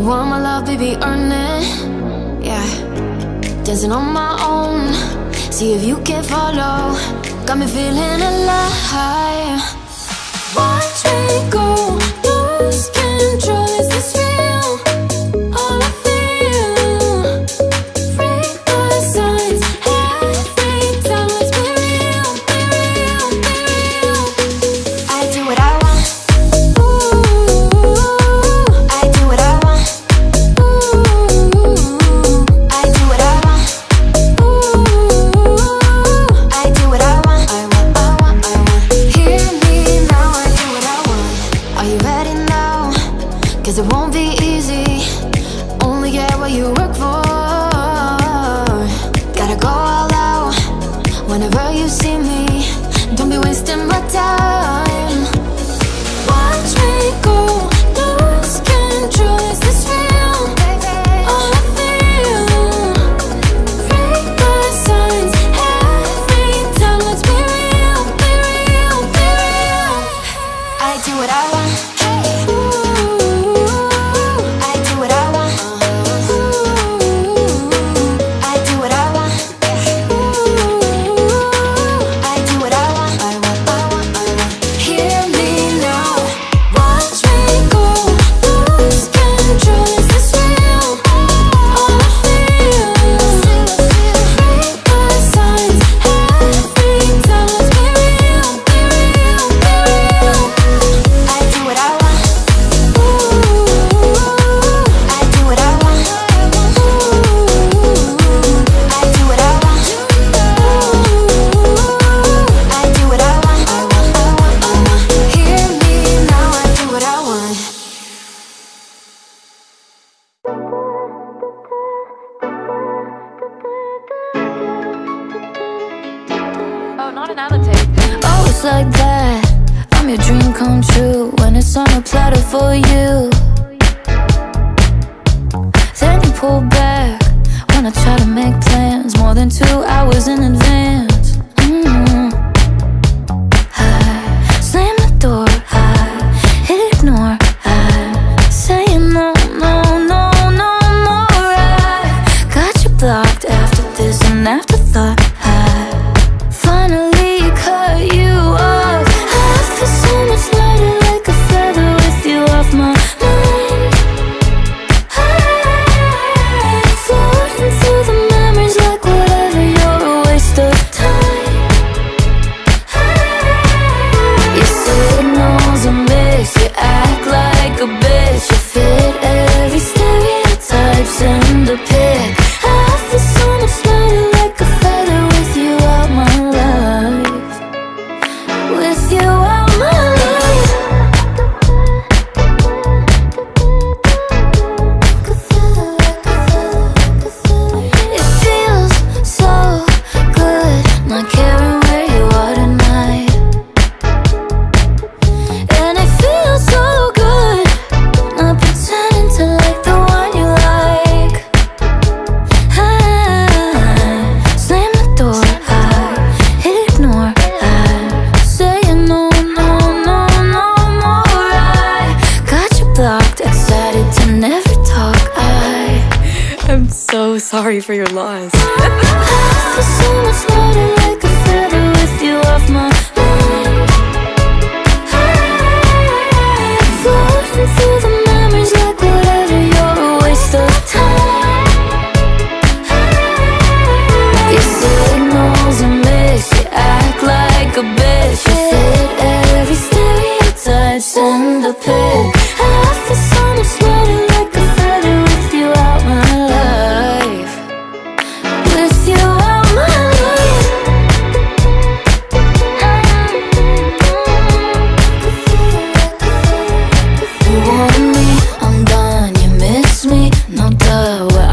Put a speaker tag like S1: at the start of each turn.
S1: Want my love, baby, earn it. Yeah. Dancing on my own. See if you can follow. Got me feeling alive. Watch me go. you work for. Gotta go all out Whenever you see me. Don't be wasting my time.
S2: pull back when I try to make plans more than two hours in advance. I'm so
S3: sorry for your loss.
S2: the well.